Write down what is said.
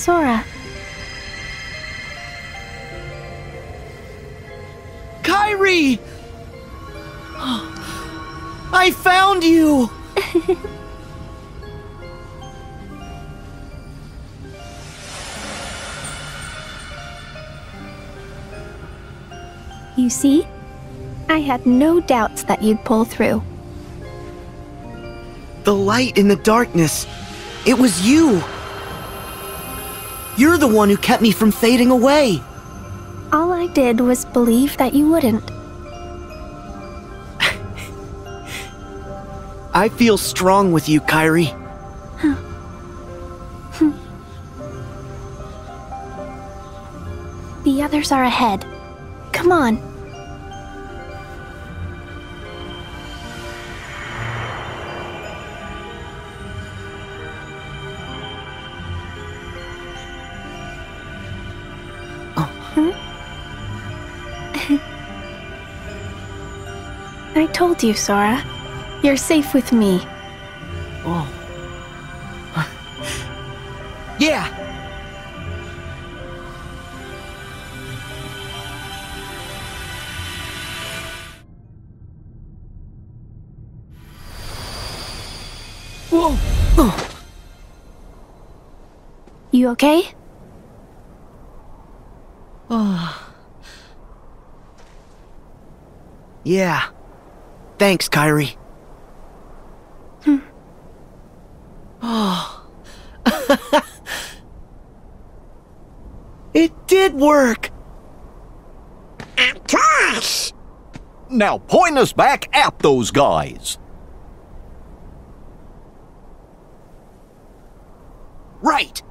Sora. Kairi! I found you! You see? I had no doubts that you'd pull through. The light in the darkness. It was you. You're the one who kept me from fading away. All I did was believe that you wouldn't. I feel strong with you, Kairi. Hmm. The others are ahead. Come on. Huh? Hmm? I told you, Sora. You're safe with me. Oh. yeah! Whoa! Oh. You okay? Yeah. Thanks, Kairi. Oh. it did work! Of course! Now point us back at those guys. Right!